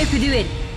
セーフデュエル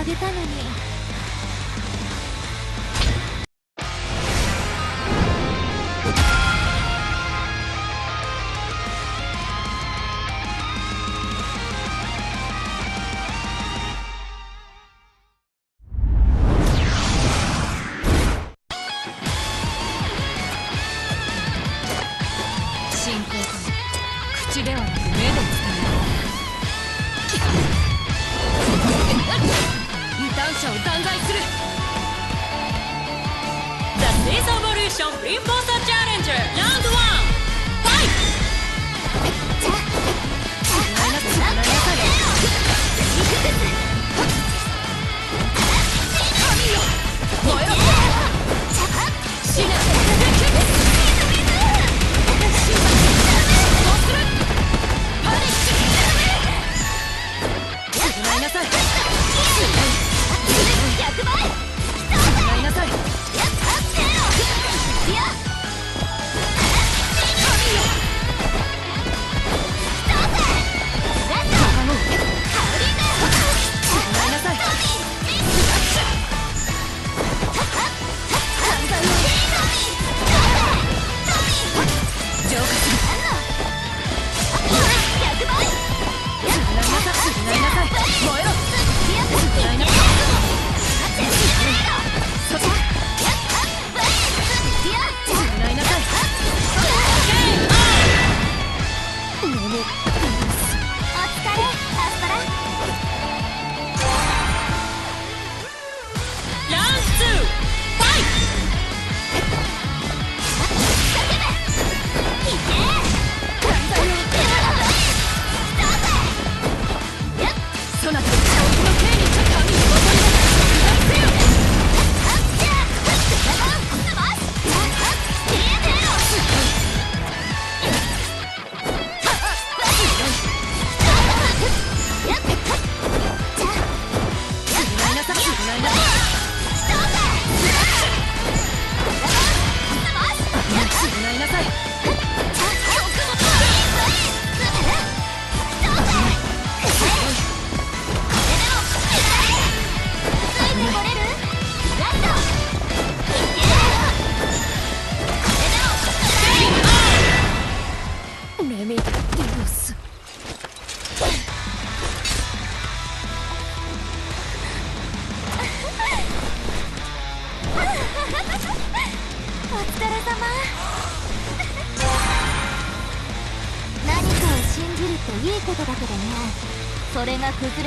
あげたのに。口ではなく目で者を弾劾する。The d i s o ンボーサーチャレンジャーランドワンファイトなさい。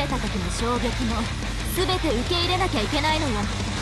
れた時の衝撃も全て受け入れなきゃいけないのよ。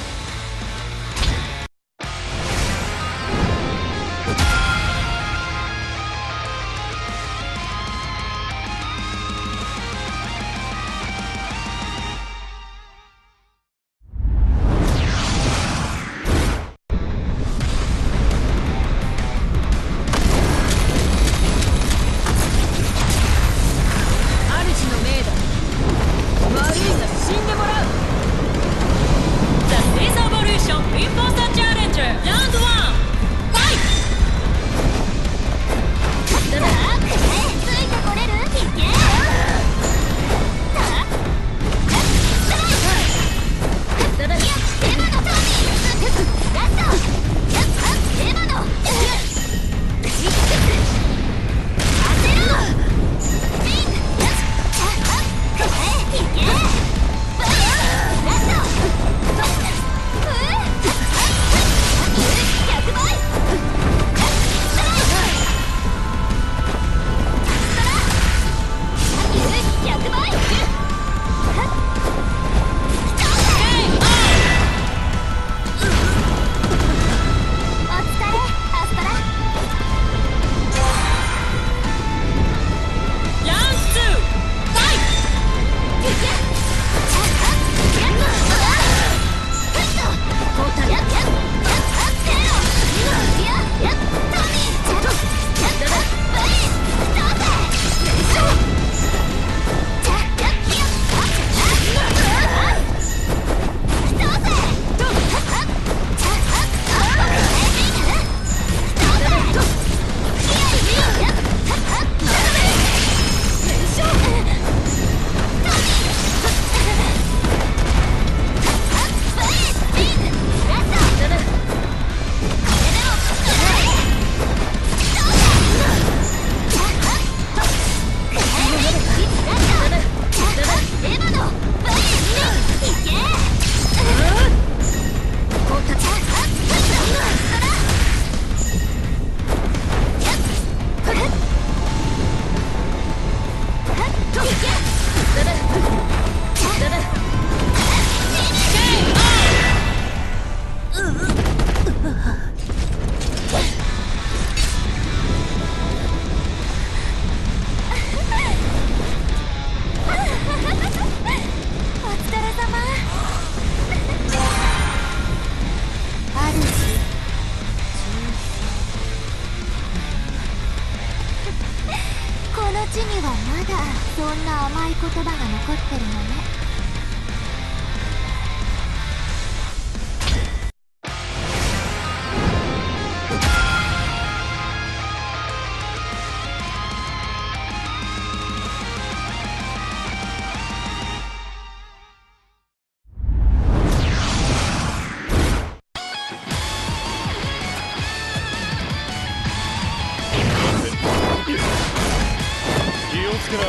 つけろ。す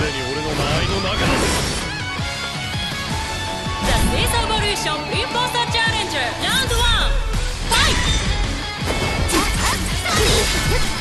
でに俺の間合の中だぜザ・スイス・オブ・リューション・インポスター・チャレンジャーラウンド1ファイト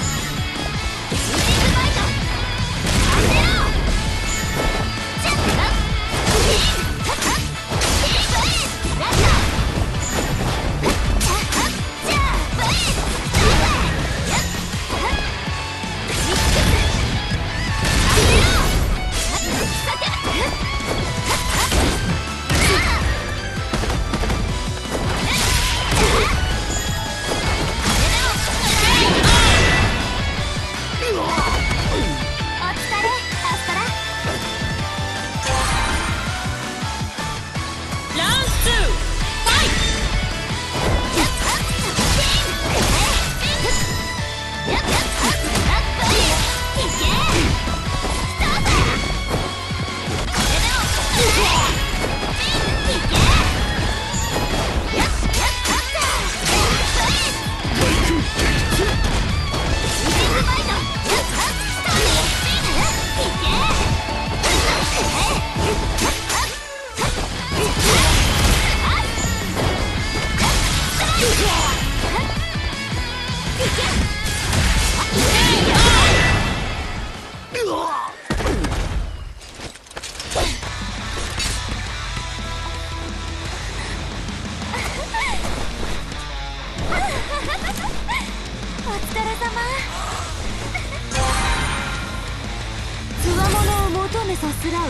でさすらう？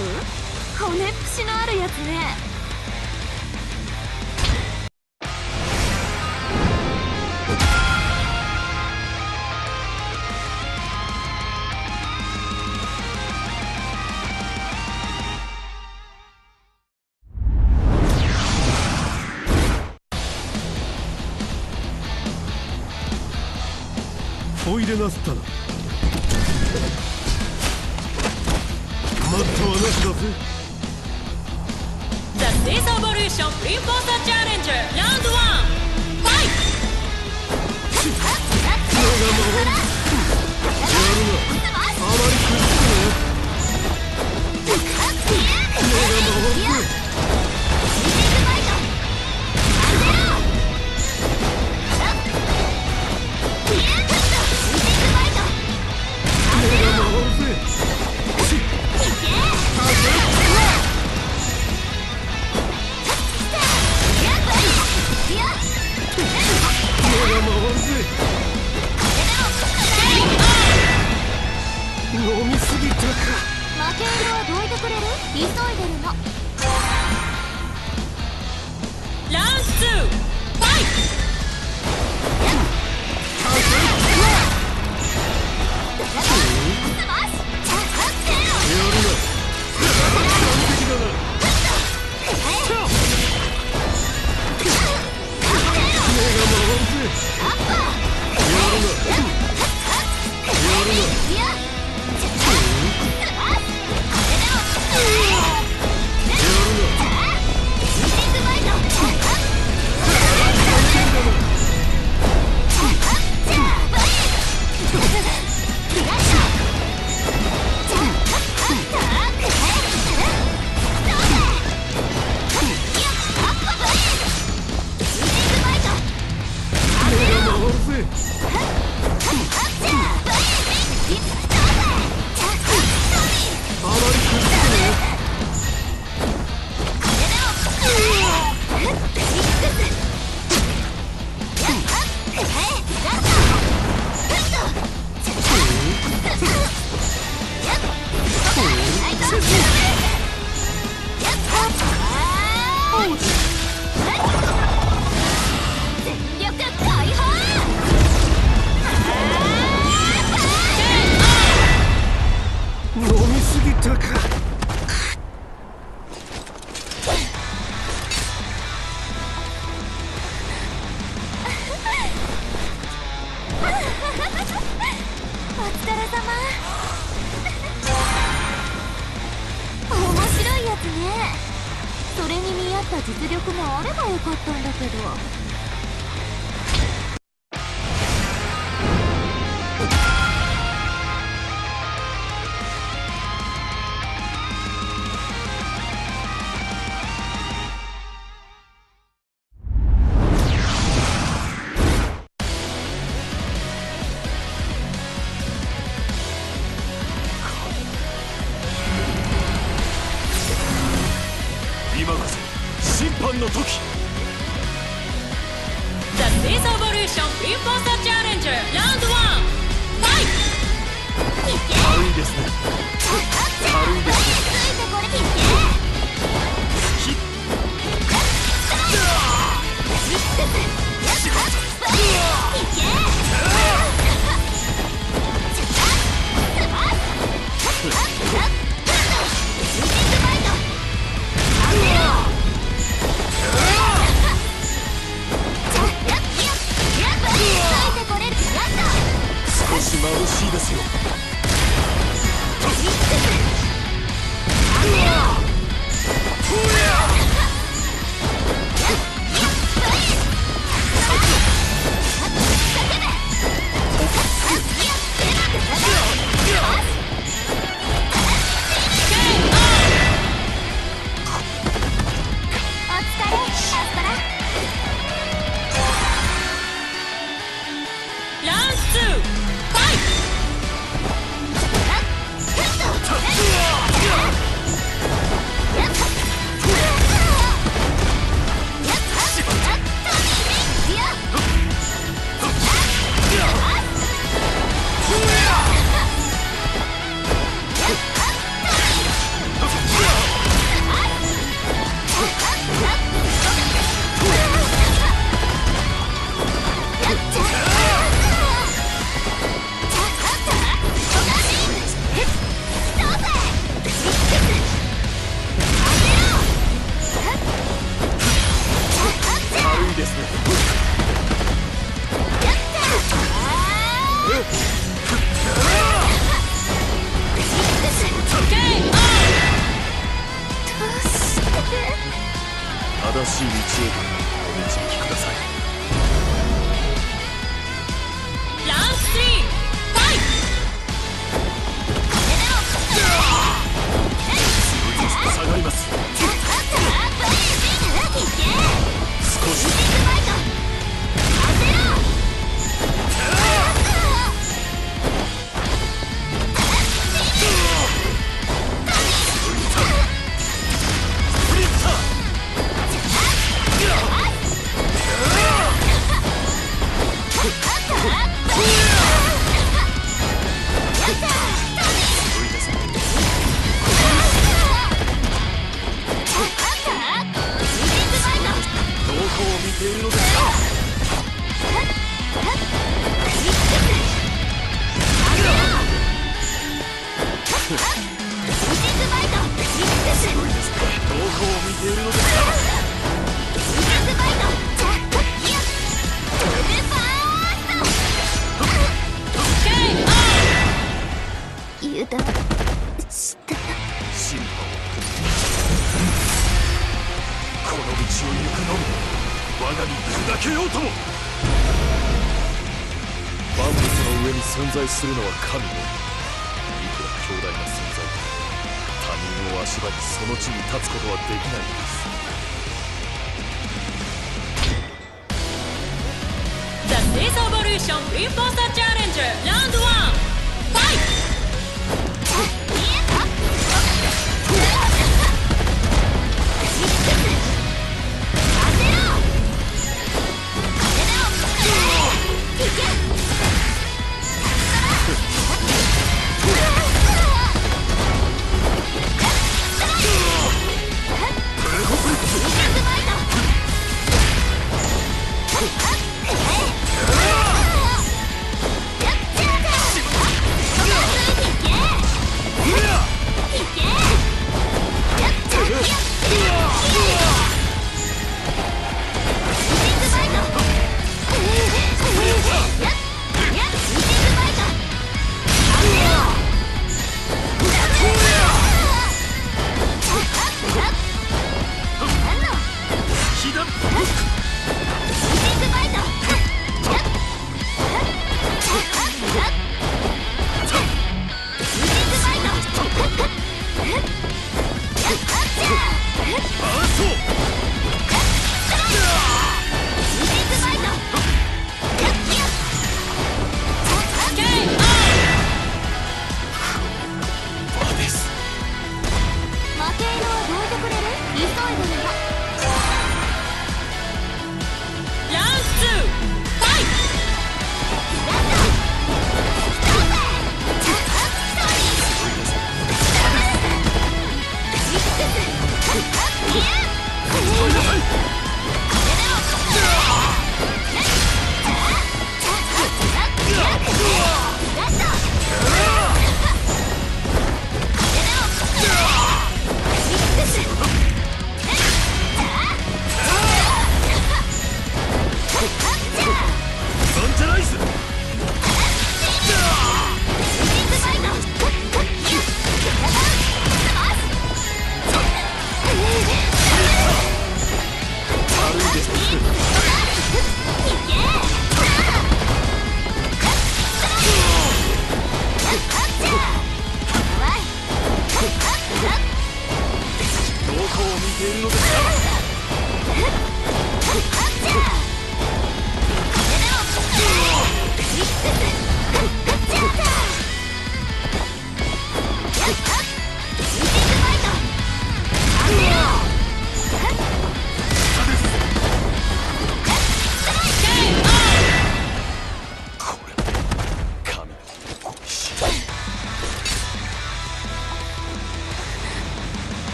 骨っぷしのあるやつね。ですよ。油断した。審判をこの道を行くのみ我が身砕けようとも。万物の上に存在するのは神のみいくら強大な存在。で他人を足場にその地に立つことはできないのです The Space Evolution Reinforcer Challenger Round 1 Fight!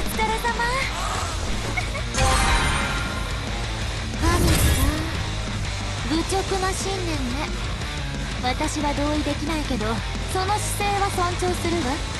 様。神さん愚直な信念ね。私は同意できないけどその姿勢は尊重するわ。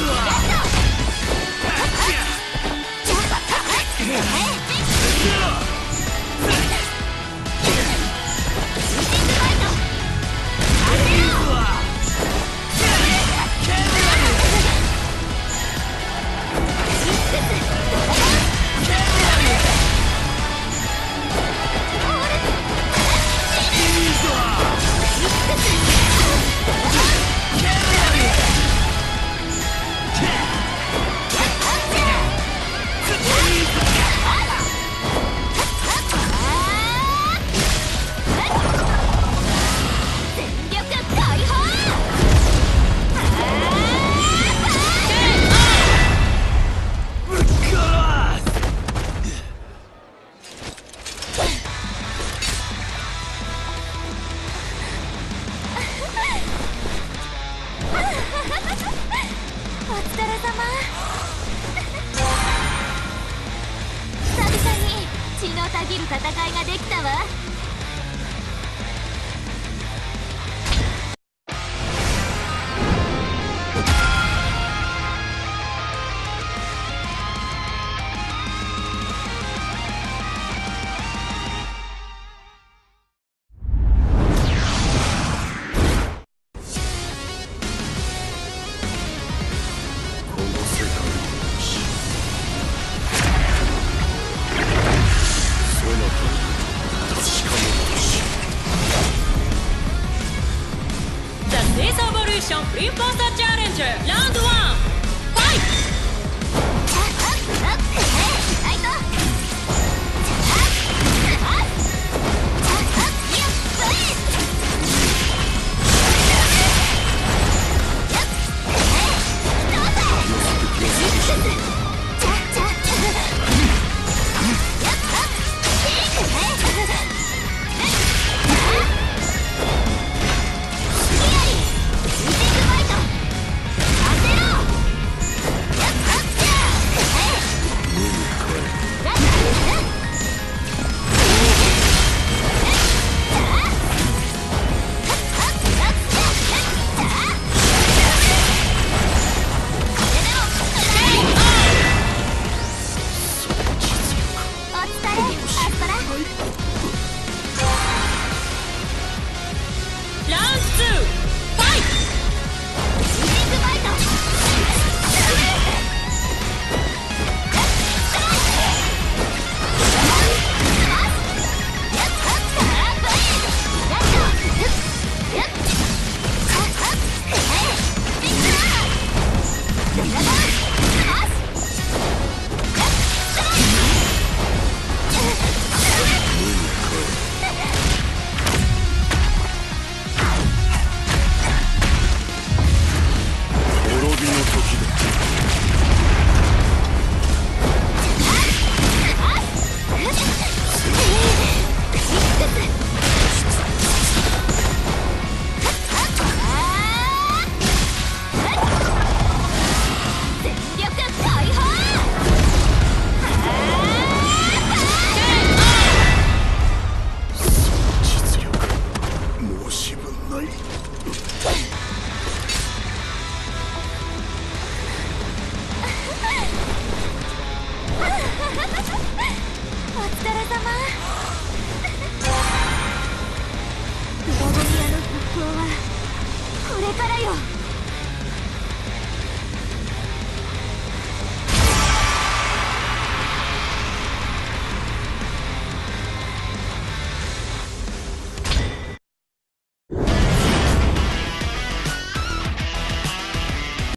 全 Elimination Free Poster Challenge, Round 1!